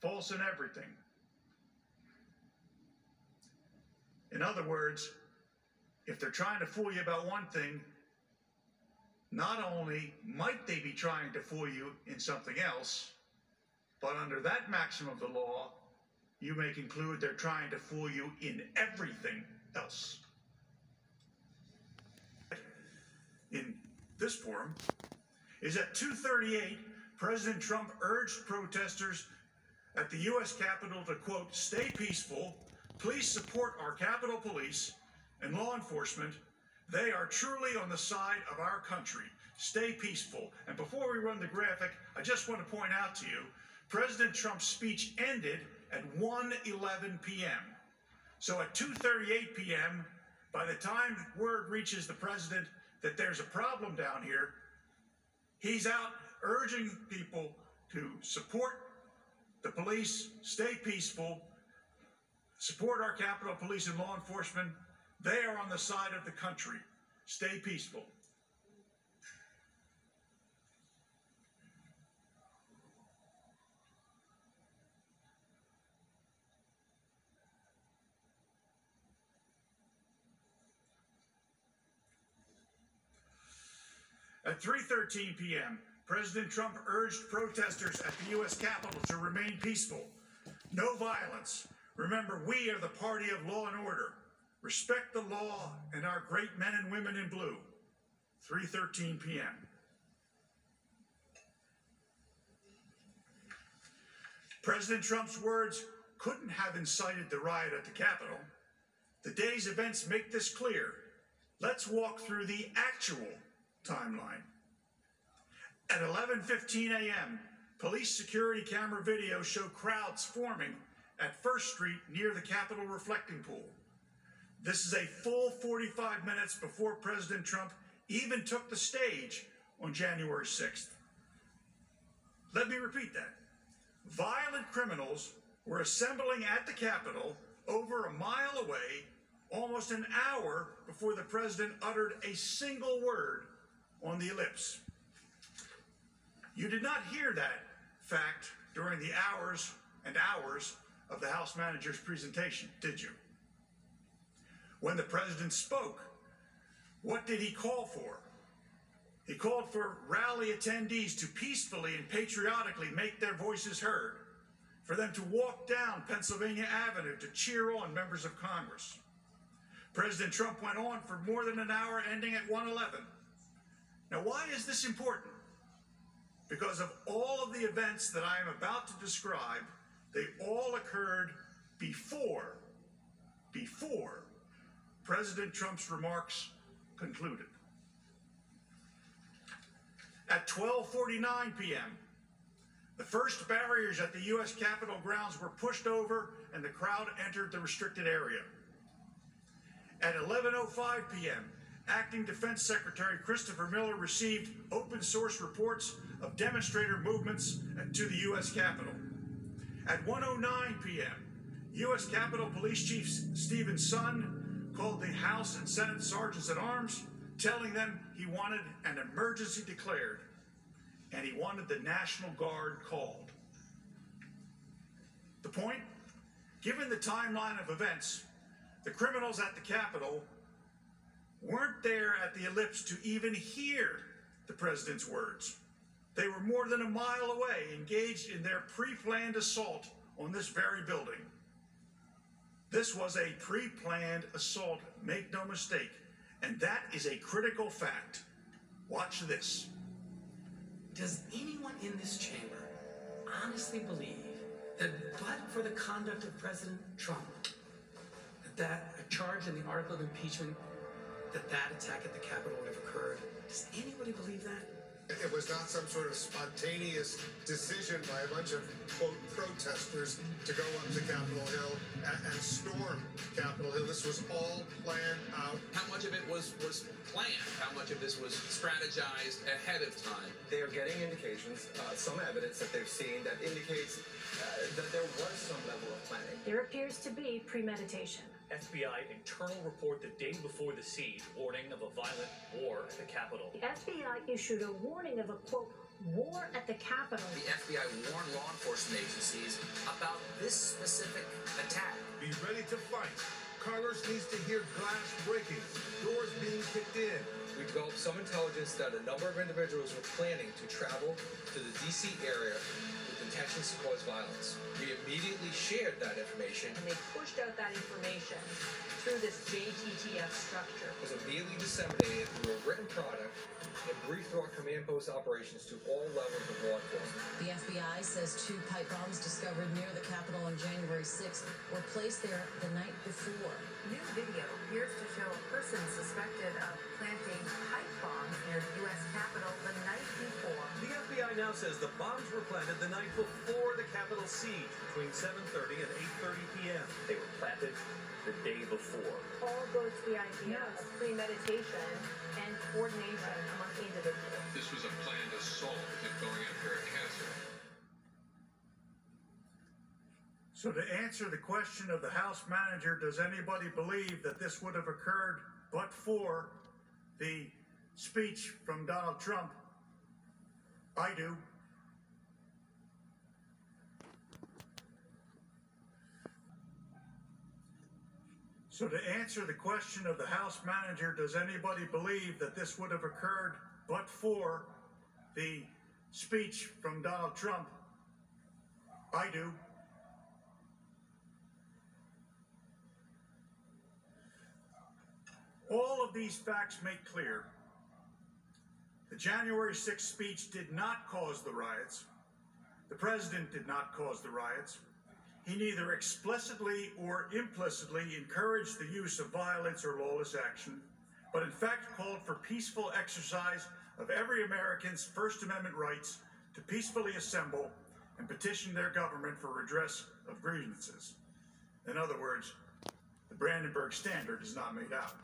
false in everything. In other words, if they're trying to fool you about one thing, not only might they be trying to fool you in something else, but under that maxim of the law, you may conclude they're trying to fool you in everything else. In this forum is at 238, President Trump urged protesters at the U.S. Capitol to, quote, stay peaceful, please support our Capitol Police and law enforcement. They are truly on the side of our country. Stay peaceful. And before we run the graphic, I just want to point out to you, President Trump's speech ended at 1:11 p.m. So at 2:38 p.m., by the time word reaches the president that there's a problem down here, he's out urging people to support the police, stay peaceful, support our Capitol Police and law enforcement. They are on the side of the country. Stay peaceful. At 3:13 p.m., President Trump urged protesters at the U.S. Capitol to remain peaceful. No violence. Remember, we are the party of law and order. Respect the law and our great men and women in blue. 3:13 p.m. President Trump's words couldn't have incited the riot at the Capitol. The day's events make this clear. Let's walk through the actual timeline. At 11:15 a.m., police security camera video show crowds forming at First Street near the Capitol reflecting pool. This is a full 45 minutes before President Trump even took the stage on January 6th. Let me repeat that. Violent criminals were assembling at the Capitol over a mile away almost an hour before the president uttered a single word on the ellipse. You did not hear that fact during the hours and hours of the House manager's presentation, did you? When the president spoke, what did he call for? He called for rally attendees to peacefully and patriotically make their voices heard, for them to walk down Pennsylvania Avenue to cheer on members of Congress. President Trump went on for more than an hour, ending at 111. Now, why is this important? Because of all of the events that I am about to describe, they all occurred before, before President Trump's remarks concluded. At 12:49 p.m., the first barriers at the U.S. Capitol grounds were pushed over and the crowd entered the restricted area. At 11:05 p.m., Acting Defense Secretary Christopher Miller received open source reports of demonstrator movements to the U.S. Capitol. At 1:09 p.m., U.S. Capitol Police Chief Steven Sund called the House and Senate sergeants at arms, telling them he wanted an emergency declared and he wanted the National Guard called. The point? Given the timeline of events, the criminals at the Capitol weren't there at the ellipse to even hear the president's words. They were more than a mile away, engaged in their pre planned assault on this very building. This was a pre planned assault, make no mistake, and that is a critical fact. Watch this. Does anyone in this chamber honestly believe that but for the conduct of President Trump, that, that a charge in the article of impeachment, that that attack at the Capitol would have occurred? Does anybody believe that? It was not some sort of spontaneous decision by a bunch of quote protesters to go up to Capitol Hill and, and storm Capitol Hill. This was all planned out. How much of it was was planned? How much of this was strategized ahead of time? They are getting indications, uh, some evidence that they've seen that indicates uh, that there was some level of planning. There appears to be premeditation. FBI internal report the day before the siege warning of a violent war at the Capitol. The FBI issued a warning of a quote War at the Capitol. The FBI warned law enforcement agencies about this specific attack. Be ready to fight. Congress needs to hear glass breaking, doors being kicked in. We developed some intelligence that a number of individuals were planning to travel to the DC area with intentions to cause violence. We immediately shared that information and they pushed out that information through this JTTF structure. It was immediately disseminated through a written product and briefed through our command post operations to all levels of law enforcement. The FBI says two pipe bombs discovered near the Capitol on January 6th were placed there the night before. New video appears to show a person suspected of planting pipe bombs near the U.S. Capitol the night before. The FBI now says the bombs were planted the night before the Capitol siege between 7:30 and 8:30 p.m. They were planted the day before. All go to the idea of premeditation and coordination among individuals. This was a planned assault at going after a castle. So to answer the question of the House manager, does anybody believe that this would have occurred but for the speech from Donald Trump? I do. So to answer the question of the House manager, does anybody believe that this would have occurred but for the speech from Donald Trump? I do. All of these facts make clear the January 6th speech did not cause the riots. The president did not cause the riots. He neither explicitly or implicitly encouraged the use of violence or lawless action, but in fact called for peaceful exercise of every American's First Amendment rights to peacefully assemble and petition their government for redress of grievances. In other words, the Brandenburg Standard is not made out.